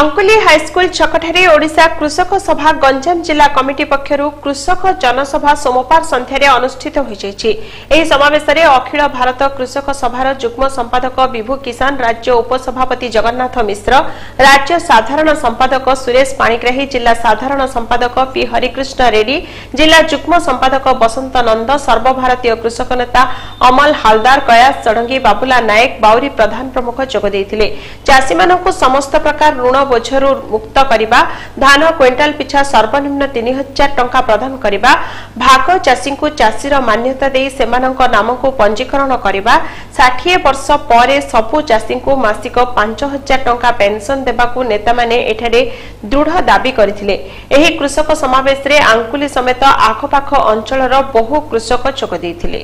Ankuli high school ଛକଠାରେ ଓଡ଼ିଶା କୃଷକ ସଭା ଗଞ୍ଜାମ ଜିଲ୍ଲା କମିଟି ପକ୍ଷରୁ କୃଷକ ଜନସଭା ସୋମବାର ସନ୍ଧ୍ୟାରେ ଅନୁଷ୍ଠିତ ହୋଇଯାଇଛି। ଏହି ସମାବେଶରେ ଅଖିଳ ଭାରତ କୃଷକ ସଭାର ଯୁଗ୍ମ ସମ୍ପାଦକ ବିଭୁ କିଷାନ ରାଜ୍ୟ ଉପସଭାପତି ଜଗନ୍ନାଥ ମିଶ୍ର ରାଜ୍ୟ ସାଧାରଣ ସମ୍ପାଦକ ସୁରେଶ ପାଣିଗ୍ରାହୀ ଜିଲ୍ଲା ସାଧାରଣ ସମ୍ପାଦକ ପି ହରିକୃଷ୍ଣ ରେଡ୍ଡି ଜିଲ୍ଲା ଯୁଗ୍ମ ସମ୍ପାଦକ ବସନ୍ତ ନନ୍ଦ ସର୍ବଭାରତୀୟ କୃଷକ ନେତା ଅମଲ ହାଲଦାର କୟାସ ଷଡଙ୍ଗୀ ବାବୁଲା ନାୟକ ବାଉରୀ ପ୍ରଧାନ ପ୍ରମୁଖ ଯୋଗ ଦେଇଥିଲେ। ଚାଷୀମାନଙ୍କୁ ସମସ୍ତ ପ୍ରକାର ଋଣ ମୁକ୍ତ କରିବା ଧାନ କ୍ୱିଣ୍ଟାଲ ପିଛା ସର୍ବନିମ୍ନ ତିନି ହଜାର ଟଙ୍କା ପ୍ରଦାନ କରିବା ଭାଗ ଚାଷୀଙ୍କୁ ଚାଷୀର ମାନ୍ୟତା ଦେଇ ସେମାନଙ୍କ ନାମକୁ ପଞ୍ଜୀକରଣ କରିବା ଷାଠିଏ ବର୍ଷ ପରେ ସବୁ ଚାଷୀଙ୍କୁ ମାସିକ ପାଞ୍ଚ ହଜାର ଟଙ୍କା ପେନ୍ସନ ଦେବାକୁ ନେତାମାନେ ଏଠାରେ ଦୃଢ଼ ଦାବି କରିଥିଲେ। ଏହି କୃଷକ ସମାବେଶରେ ଆଙ୍କୁଲି ସମେତ ଆଖପାଖ ଅଞ୍ଚଳର ବହୁ କୃଷକ ଯୋଗ ଦେଇଥିଲେ।